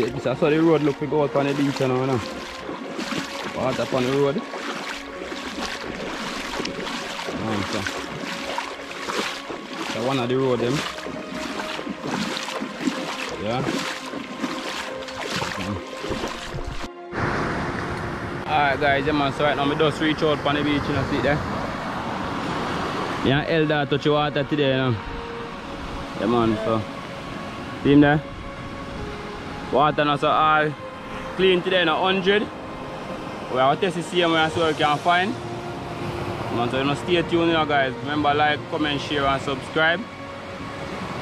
this is how the road look we go out on the beach you know, know. Water up on the road. Um, so. so one of the road them. Yeah. Alright guys, yeah man, so right now I just reach out on the beach, you know, see there. Me and Elder touch water today, you know. Yeah man, so. See him there? Water now so all clean today, now 100. We are test the same way as well we can find. Man, so you know, stay tuned, you know, guys. Remember, like, comment, share, and subscribe.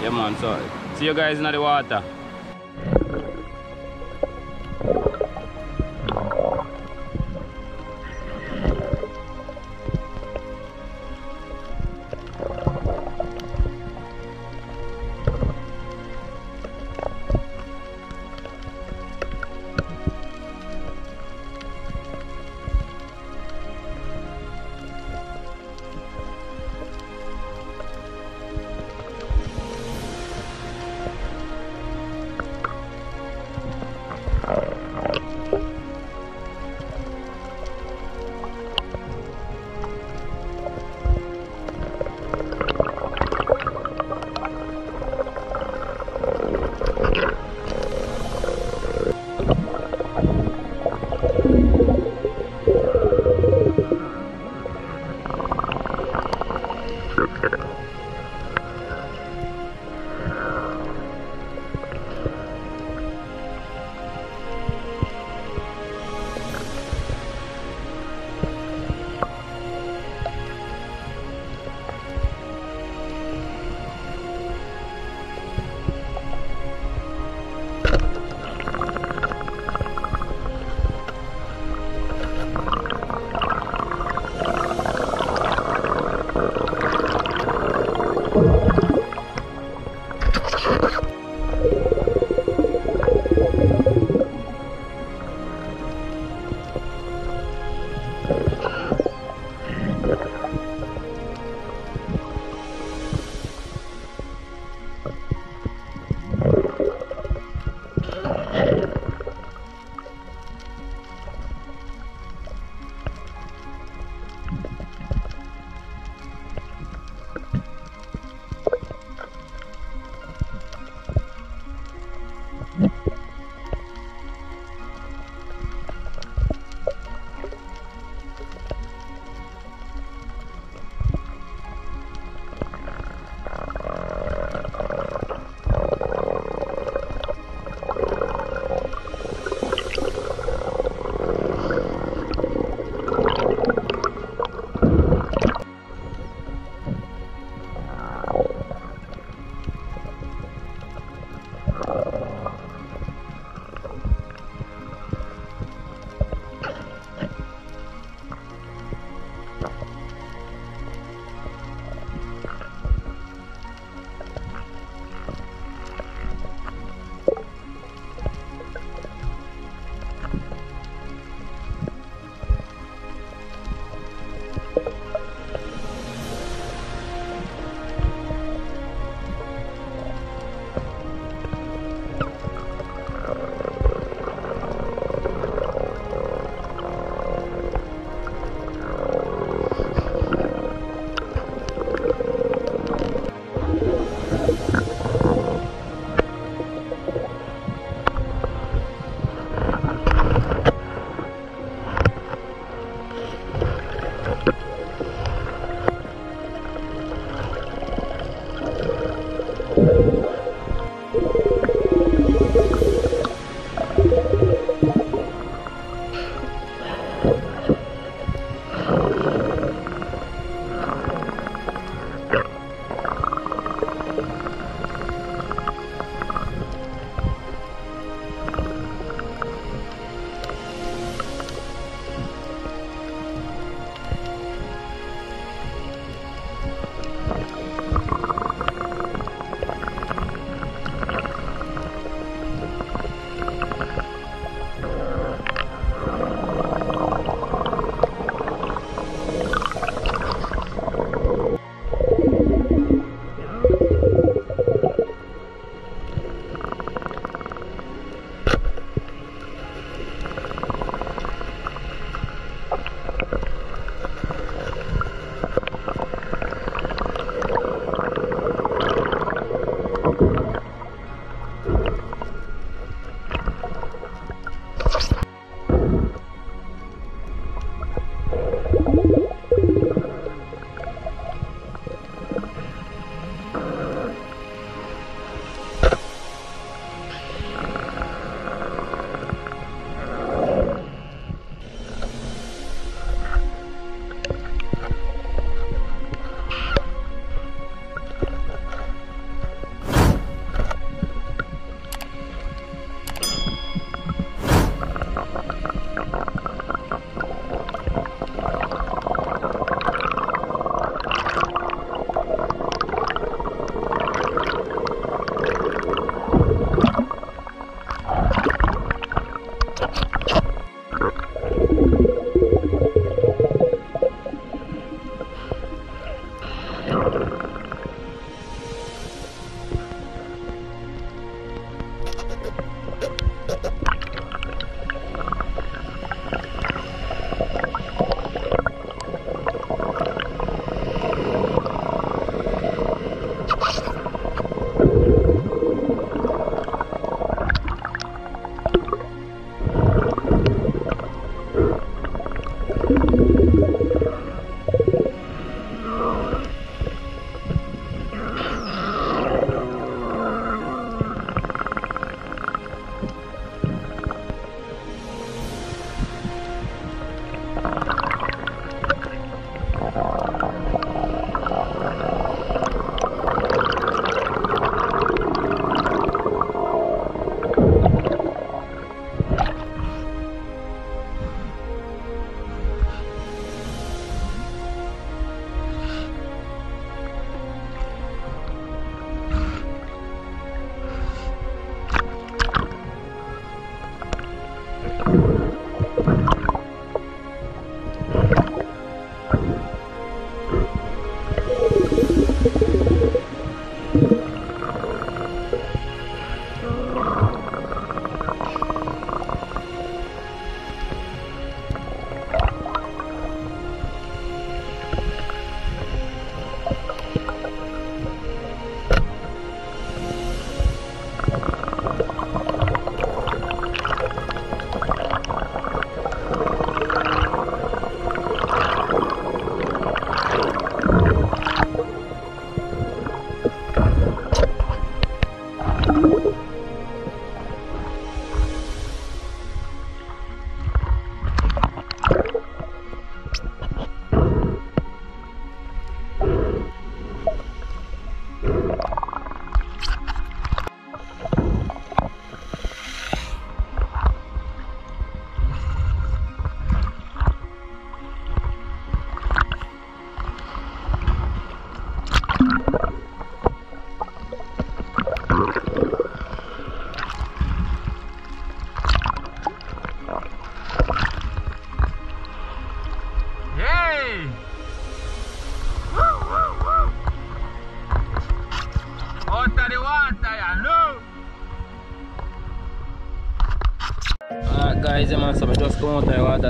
Yeah, man. So, see you guys in the water. Twitter.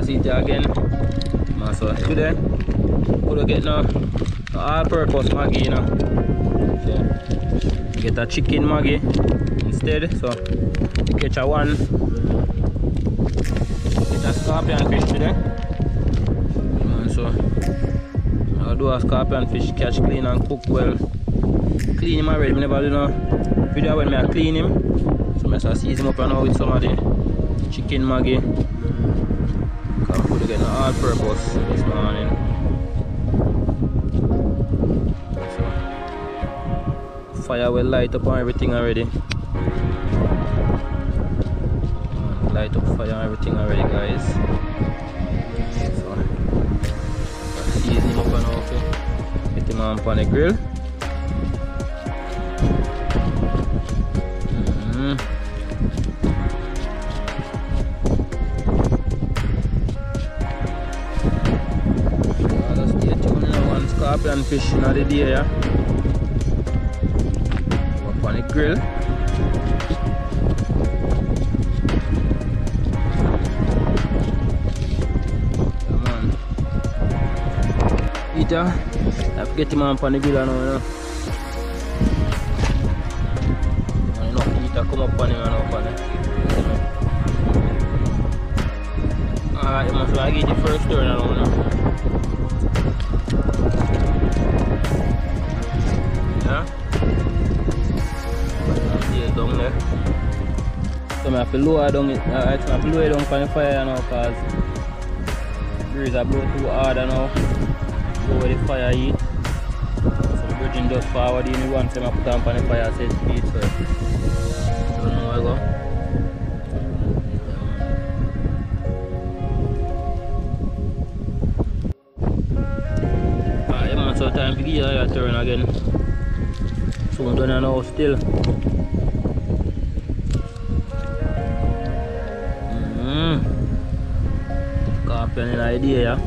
Of the again. So today, eh? could get no, no all-purpose Maggi, you know. So, get a chicken Maggi instead. So, catch a one, get a scorpion fish today. So, I'll do a scorpion fish, catch clean and cook well. Clean him already, I never do no video when I clean him. So I season him up now with some of the chicken maggi. Cause I'm put again purpose this morning. So, fire will light up on everything already. Light up fire on everything already guys. So season him up now okay. Get him on the grill. Mm. Uh, one scorpion fish in the day, yeah. Up on the grill. On. Eater, I forget him on the grill now, you know. And come up on him and up on him. Alright, get the first turn around now. Yeah? Yeah, down there. So I have to lower down it, uh, I have to lower down from the fire now because breeze are blow too hard now. Lower the fire heat. So the bridging just forward in the one time I put on the fire set speed so don't know where I go. Man, so time to give a turn again. Soon done now still. Mm. Scorpion in the idea, yeah.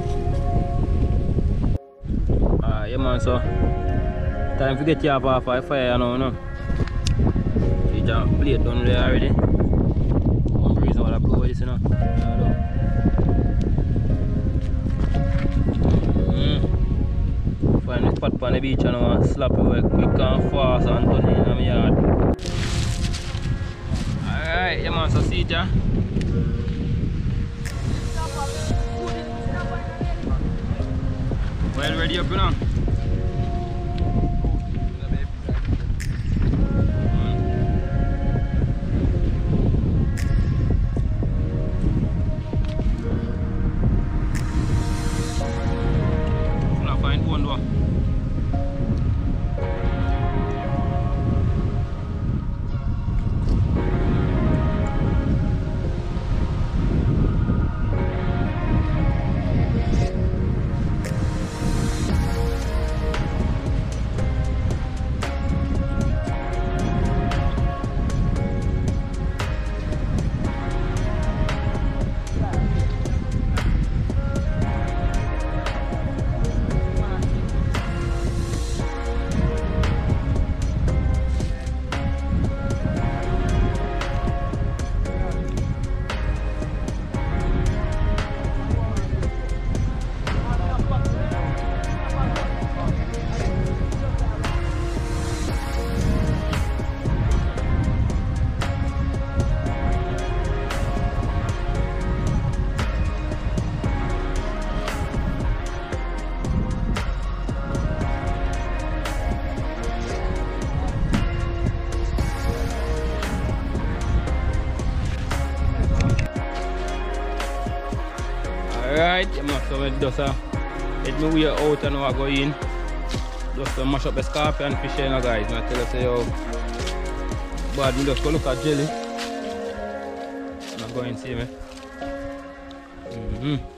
Ah, yeah man, so time to get you off off the fire now, no? See the plate done there already. One reason why I blow this, you know. Find the spot on the beach and I slap it quick and fast and turn it in my yard. Alright, yeah man, so see ya. Well ready up you know? Just uh, head me way out and I go in. Just to mash up the scorpion fish you know guys. I tell you say yo bad me just go look at jelly. And I go and see me. Mm -hmm.